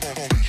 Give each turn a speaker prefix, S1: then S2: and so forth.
S1: boom, boom.